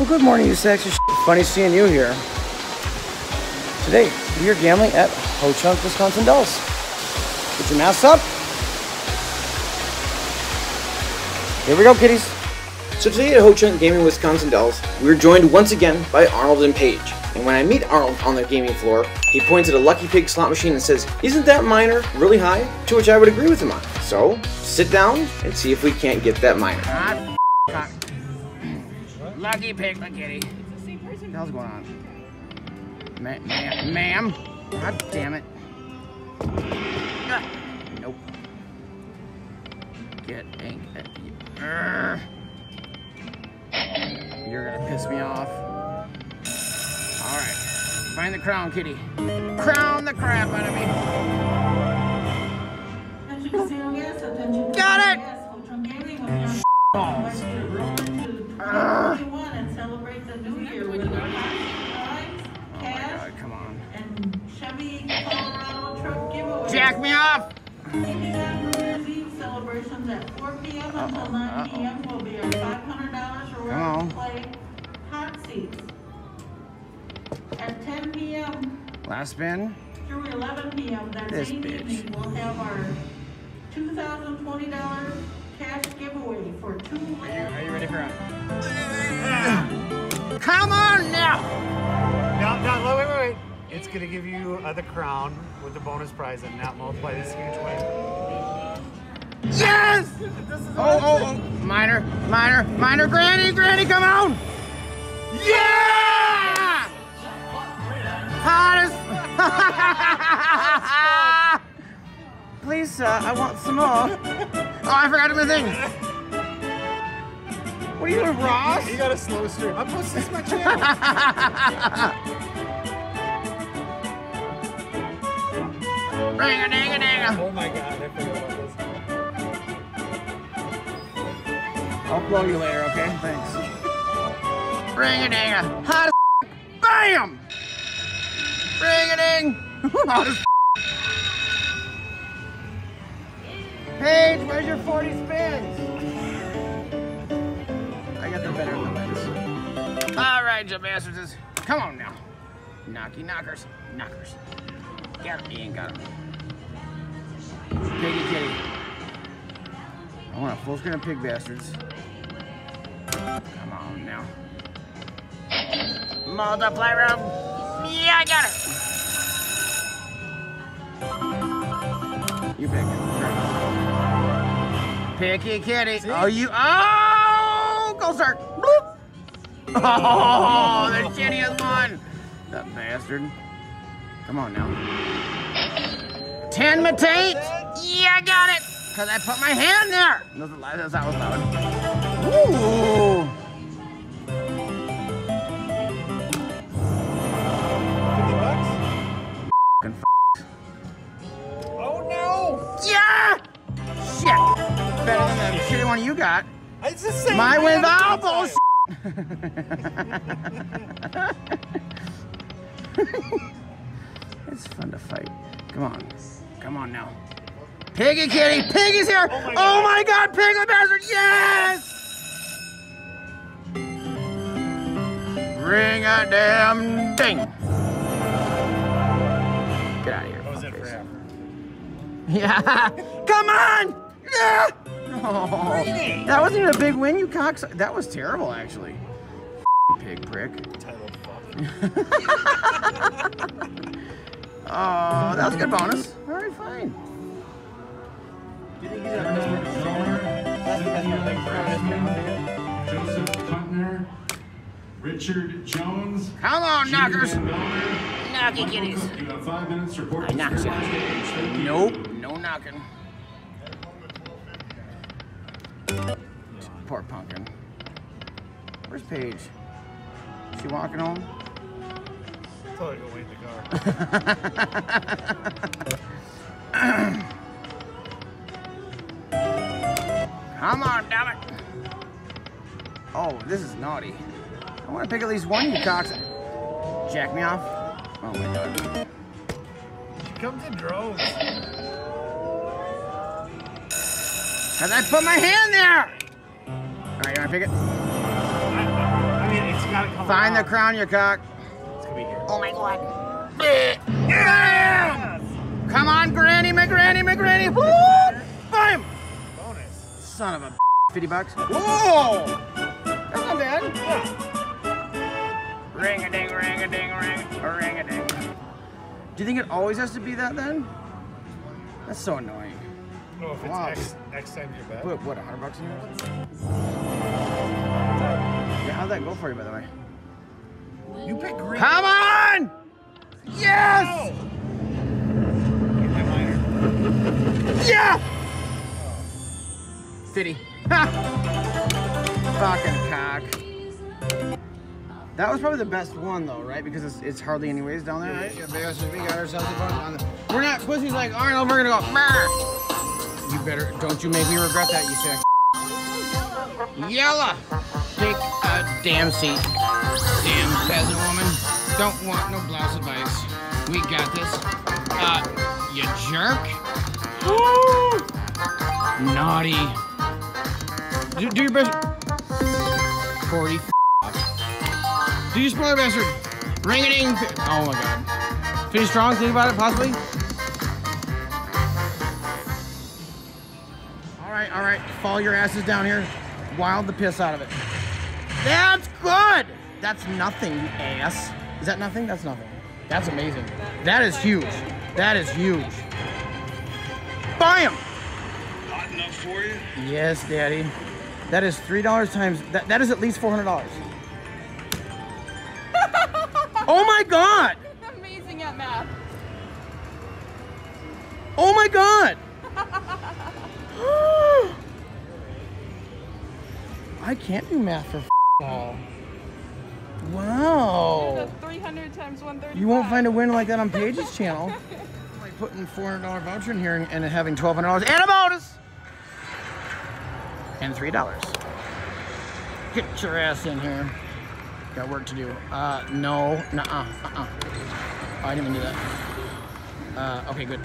Well, good morning, you sexy shit. Funny seeing you here. Today, we are gambling at Ho Chunk, Wisconsin Dells. Get your masks up. Here we go, kiddies. So today at Ho Chunk Gaming Wisconsin Dells, we're joined once again by Arnold and Paige. And when I meet Arnold on the gaming floor, he points at a Lucky Pig slot machine and says, Isn't that minor really high? To which I would agree with him on. So, sit down and see if we can't get that minor. Ah, Hot cock. Lucky pig, kitty. What the hell's going on? Ma ma ma'am? God damn it. Ah, nope. Get ink at you. Urgh. You're gonna piss me off. Alright. Find the crown, kitty. Crown the crap out of me. Got it! Eve celebrations at 4 p.m. until 9 p.m. will be our $500 Come on. reward play hot seats. At 10 p.m. Last spin. through 11 p.m. that This same bitch. evening, we'll have our $2,020 cash giveaway for two winners. Are you ready for it? Come on now! No, no, wait, wait, wait. It's gonna give you uh, the crown with the bonus prize and not multiply this huge win. Yes! Oh, oh, oh. Minor, minor, minor, granny, granny, come on! Yeah! Hottest! Please, sir, I want some more. Oh, I forgot to do my thing. What are you doing, Ross? You got a slow stream. I'm posting this to my channel. Ring a ding a ding oh my god, I forgot about this. I'll blow you later, okay? Thanks. Ring a ding a hot as Bam! Ring a ding! hot as Paige, where's your 40 spins? I got the better of the. All right, you bastards. Come on now. Knocky knockers. Knockers. Got him. Ian got him. Piggy kitty. I want a full screen of pig bastards. Come on now. Multiply room. Yeah, I got it. You pick it. Picky kitty. Oh, you. Oh, go start. Bloop. Oh, the shittiest one. That bastard. Come on now. Ten matate. Yeah, I got it. Cause I put my hand there. That's, that's that was loud. Ooh. 50 bucks? Fucking f- Oh no! Oh, yeah! Shit! Better than the shitty one you got. It's the same. My man. win. Oh, It's bullshit! it's fun to fight. Come on. Come on now. Piggy kitty! Piggy's here! Oh my Oh God. my god, Pig bastard! Yes! Ring a damn ding! Get out of here. Was it. Yeah. Come on. Yeah. Oh, that wasn't even a big win, you cocks. That was terrible, actually. Pig prick. Title fuck. Oh, that was a good bonus. All right, fine. Joseph Huntner, Richard Jones. Come on, Judy knockers. Knocky kitties. You have five minutes to report. I knocked you. Fairway stage. Thank you. Nope, no knocking. Poor pumpkin. Where's Paige? Is She walking home? Tell her to go wait in the car. Come on, damn it. Oh, this is naughty. I want to pick at least one, you cocks. Jack me off. Oh my god. She comes in droves. Cause I put my hand there. All right, you wanna pick it? I, I mean, it's got got it coming Find the crown, you cock. It's gonna be here. Oh my god. Yeah! Come on, Granny, my Granny, my Granny. Woo! Bam! Bonus. Son of a 50 bucks. Whoa! That's not bad. Ring a ding, ring a ding, ring, a ring a ding. Do you think it always has to be that then? That's so annoying. Oh, if it's Wow. X, X times your bet. Put what, 100 bucks in yours? Yeah, how'd that go for you, by the way? You pick green. Come on! Yes! Get. Yeah! Ha! Fucking cock. That was probably the best one though, right? Because it's, it's hardly anyways down there, right? Yeah, we got ourselves a bunch on the. We're not pussies like Arnold. We're gonna go. "Meh." You better don't you make me regret that, you sick. Yella. Take a damn seat. Damn peasant woman. Don't want no blouse advice. We got this. Uh, you jerk. Naughty. Do, do your best. 40. Do you spoiler bastard. Ring a ding. Oh my god. Pretty strong. Think about it, possibly. All right, all right. Fall your asses down here. Wild the piss out of it. That's good. That's nothing, you ass. Is that nothing? That's nothing. That's amazing. That is huge. That is huge. Bam! Hot enough for you? Yes, Daddy. That is three dollars times. That, that is at least four hundred dollars. oh my god! Amazing at math. Oh my god! I can't do math for all. Wow. The 300 times 135. You won't find a win like that on Paige's channel. Like putting four hundred dollar voucher in here and, and having twelve hundred dollars and a bonus. And three dollars. Get your ass in here. Got work to do. Uh, no, nuh uh, uh-uh. Oh, I didn't even do that. Uh, okay, good.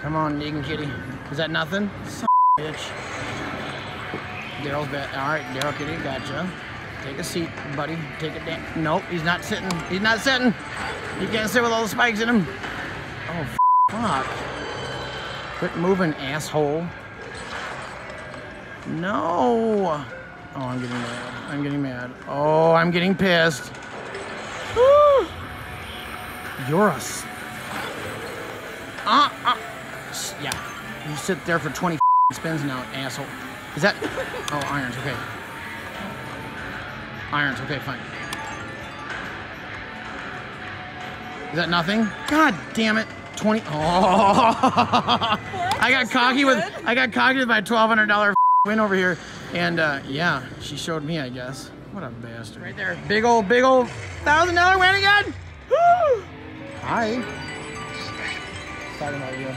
Come on, Negan Kitty. Is that nothing? Son bitch. Daryl's bet. All right, Daryl Kitty, gotcha. Take a seat, buddy. Take a down. Nope, he's not sitting. He's not sitting. He can't sit with all the spikes in him. Oh, fuck. Quit moving, asshole. No. Oh, I'm getting mad. I'm getting mad. Oh, I'm getting pissed. You're a. s- Uh, uh. Yeah. You sit there for 20 spins now, asshole. Is that. Oh, irons, okay. Irons, okay, fine. Is that nothing? God damn it. 20. Oh. I got cocky with I got cocky with my $1200 win over here. And uh, yeah, she showed me, I guess. What a bastard. Right there. Big old, big old thousand dollar win again. Woo! Hi. Talking about you.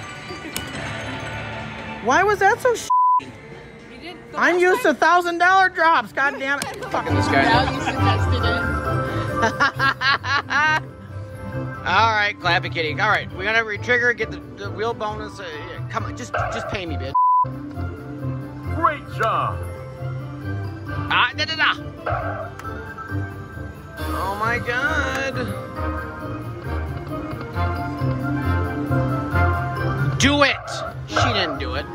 Why was that so sh- You did the I'm last used to thousand dollar drops. God damn it. Fucking this guy. Now you suggested it. All right, clappy kitty. All right, we're gonna retrigger, get the, the real bonus. Uh, yeah, come on, just just pay me, bitch. Great job. Ah, da, da, da. Oh my god. Do it. She didn't do it.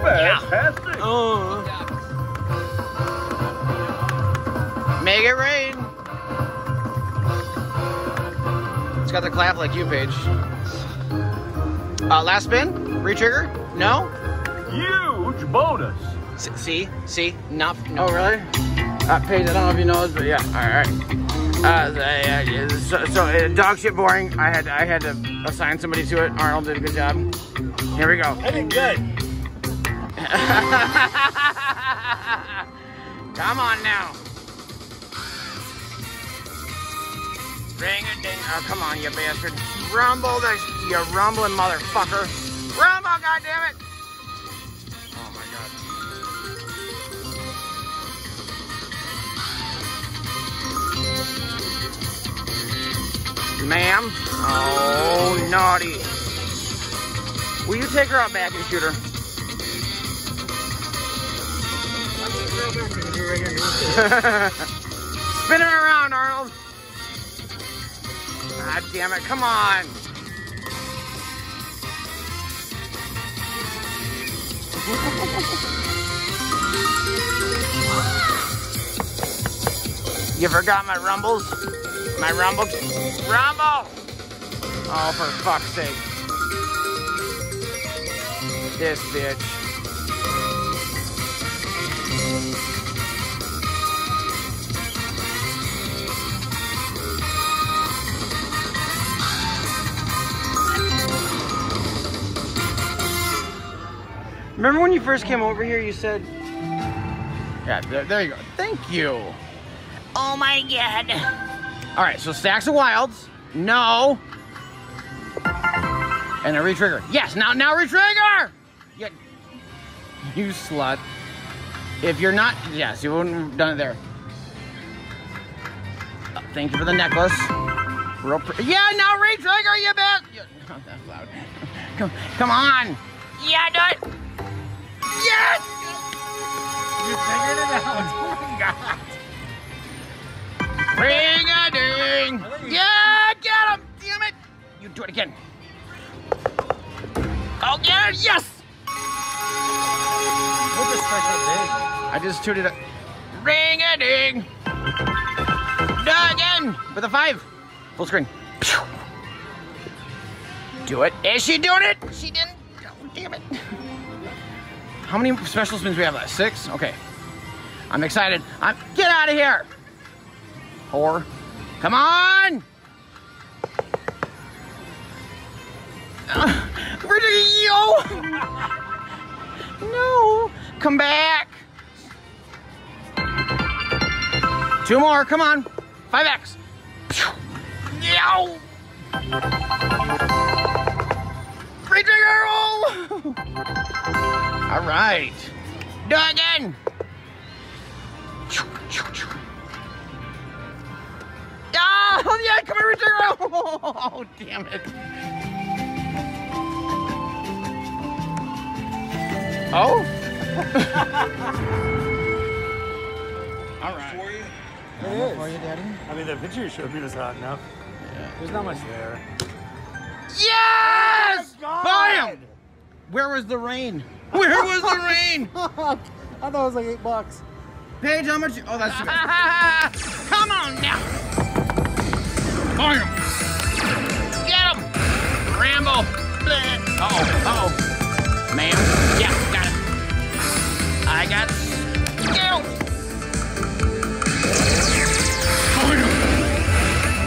Fantastic. Oh. Make it rain. It's got the clap like you, Paige. Uh, last spin? Retrigger? No? Huge bonus. S- See? See? Not. No. Oh, really? Paige, I don't know if you know this, but yeah. All right. Uh, yeah, yeah, so, so uh, dog shit boring. I had I had to assign somebody to it. Arnold did a good job. Here we go. I did good. Come on now. Ring a ding. Oh, come on, you bastard. Rumble the you rumbling motherfucker. Rumble, goddammit. Ma'am? Oh, naughty. Will you take her out back and shoot her? Spin it around, Arnold. God damn it, come on. You forgot my rumbles? My rumble? Rumble! Oh, for fuck's sake. This bitch. Remember when you first came over here, you said... Yeah, there, there you go. Thank you. Oh my god. All right, so stacks of wilds. No. And a retrigger. Yes, now, now retrigger! Yeah. You slut. If you're not, yes, you wouldn't have done it there. Uh, thank you for the necklace. Real yeah, now retrigger, you bitch! Yeah, not that loud. Come, come on! Yeah, do it! Yes! You figured it out. Oh my god. Ring a ding! Yeah, get him! Damn it! You do it again. Oh, yeah, yes! What's a special big? I just tuned it. up. Ring a ding! It again! With a five. Full screen. Do it. Is she doing it? She didn't. Oh, damn it. How many special spins do we have left? Six? Okay. I'm excited. I'm get out of here. Whore. Come on! Uh, yo! No! Come back! Two more, come on. 5x. Yo! Free trigger roll! All right. Do it again. Oh, yeah, come here, retrigger roll! Oh, oh, damn it. Oh? All right. For you? It For you, Daddy? I mean, the picture you showed me was hot enough. Yeah. There's not much there. Yes! Oh, God! Bam! Where was the rain? Where was the rain? I thought it was like eight bucks. Paige, how much? Oh, that's good. Come on now. Bam! Get him! Rambo! Uh oh, uh oh. Ma'am? Yeah, got it. I got skills!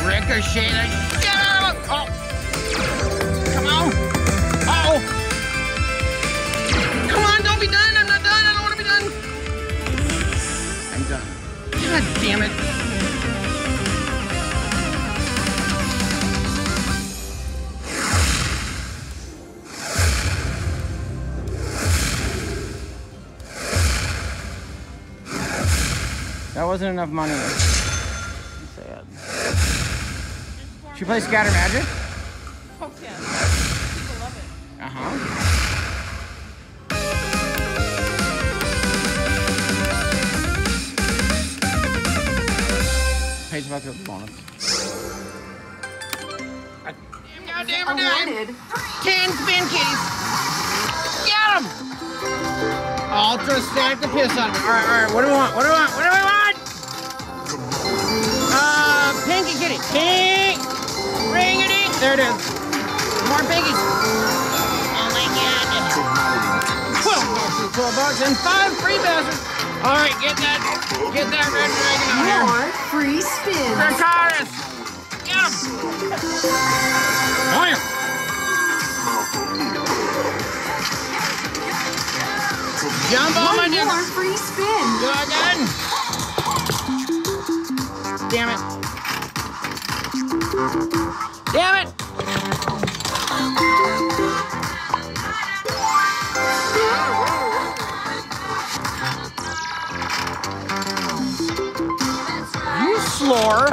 Ricochet the shit out of him! Oh! Come on! Oh! Come on, don't be done! I'm not done! I don't want to be done! I'm done. God damn it! Wasn't enough money. Sad. She plays Scatter Magic? Oh, yeah. People love it. Uh huh. Paige about to bonus. God damn it. Ten spin kitties. Get him! Ultra stack the piss of it. All right, all right. What do we want? What do we want? What do we want? Kitty. Pink. Ring it in. There it is. More pinkies. Oh my god. 12 bucks, 12 bucks, and five free bastards. All right, get that, get that red dragon out here. More free spins. Dracarys. Get him. Bam. Jump on my One more free spin. Do it again. Damn it. Damn it. You slore.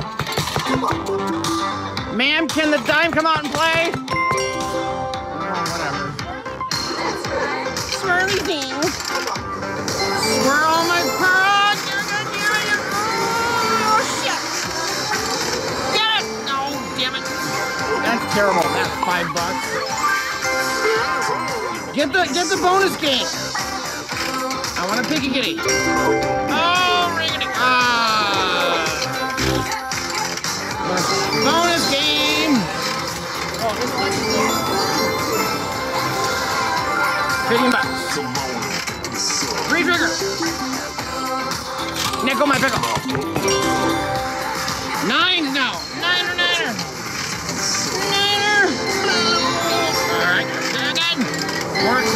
Ma'am, can the dime come out and play? That's five bucks. Get the get the bonus game. I want a piggy kitty. Oh, ring it. Ah. Bonus game. Fifteen bucks. Free trigger. Nickel my pickle.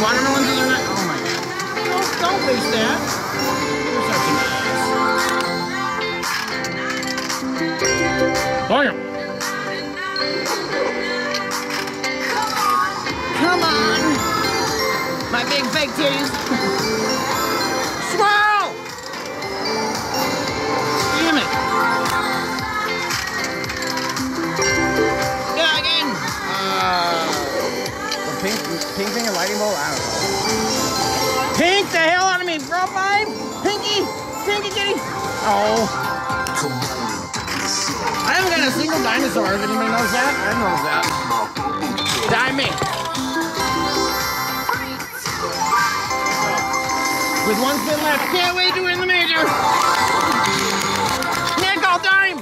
More watermelons in there. Oh my god. Don't, don't waste that. You're such an ass. Bam. Come on. My big fake titties. Pink, thing, a lighting bolt? I don't know. Pink the hell out of me, bro, five. Pinky, pinky kitty. Oh. I haven't got a single dinosaur. If anybody knows that? I didn't that. Die. With one spin left, can't wait to win the major. Nickel dime.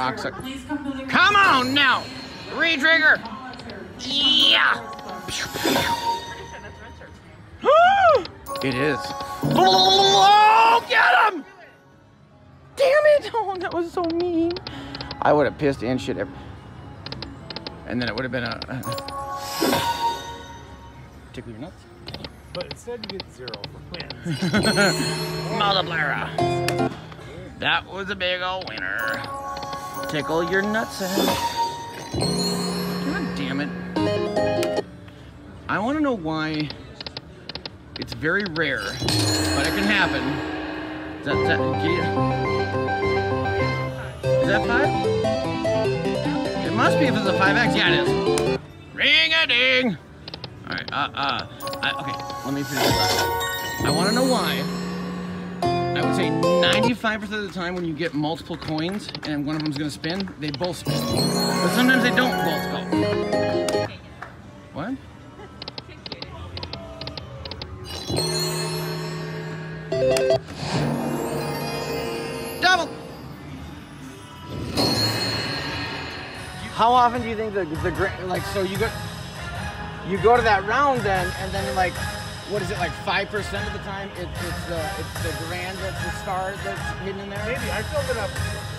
Cocksucker. Come to the. Come on now. Re-trigger. Yeah. Pretty sure that's Richard. It is. Oh, get him! Damn it! Oh, that was so mean. I would have pissed and shit. Every... And then it would have been a. Tickle your nuts. But instead you get zero for wins. Multiplier. That was a big old winner. Tickle your nuts. God damn it. I want to know why it's very rare, but it can happen. Is that, is that, that five? It must be if it's a 5X. Yeah, it is. Ring a ding. All right, uh, uh, I, okay, let me finish this. I want to know why. I would say 95% of the time when you get multiple coins and one of them's gonna spin, they both spin. But sometimes they don't both go. What? Double! How often do you think the, the like, so you go, you go to that round then, and then like, what is it, like 5% of the time it, it's, the, it's the grand that's the star that's hidden in there? Maybe I filled it up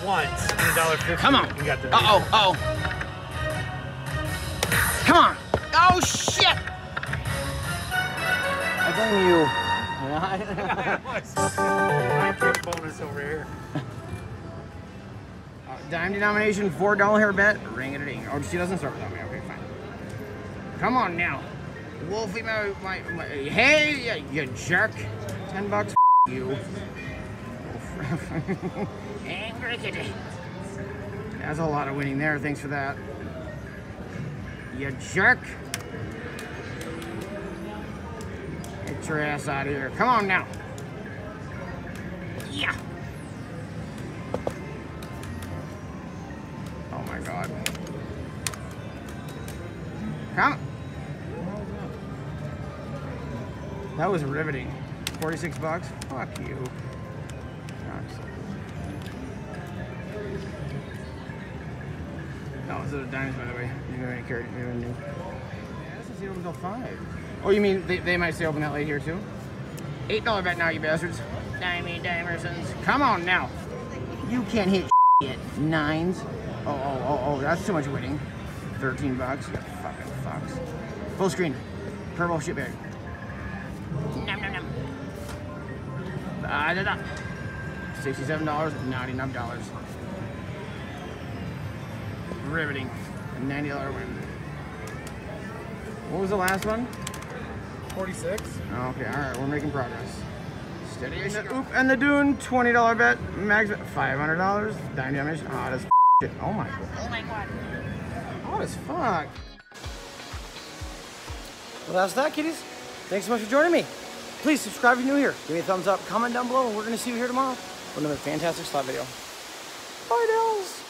once in a dollar fifty. Come on. And got the Uh oh, uh oh. Come on. Oh shit. I blame you. I pick bonus over here. Uh, Dime denomination, four dollar hair bet. Ring it a ding. Oh, she doesn't start without me. Okay, fine. Come on now, Wolfie, my, my, my hey, you, you jerk. Ten bucks. You. Angry kitty. That's a lot of winning there. Thanks for that. You jerk. Get your ass out of here. Come on now. Yeah. Oh my god. Come. That was riveting. 46 bucks? Fuck you. No, those are diamonds, by the way. You already carried already knew. Yeah, this is open until 5. Oh, you mean they, they might stay open that late here, too? $8 bet now, you bastards. Dimey Dimersons. Come on now. You can't hit yet. Nines. Oh, oh, oh, oh, that's too much winning. 13 bucks. You fucking fucks. Full screen. Purple shit bag. Ah, da, da. $67, $99. Riveting. A $90 win. What was the last one? 46. Oh, okay, alright, we're making progress. Steady in the oop and the dune. $20 bet. Max $500. Dime damage. Oh, that's shit. Oh my god. Oh my god. Hot as fuck. Well, that's that, kiddies. Thanks so much for joining me. Please subscribe if you're new here. Give me a thumbs up, comment down below, and we're going to see you here tomorrow with another fantastic slot video. Bye, Dells.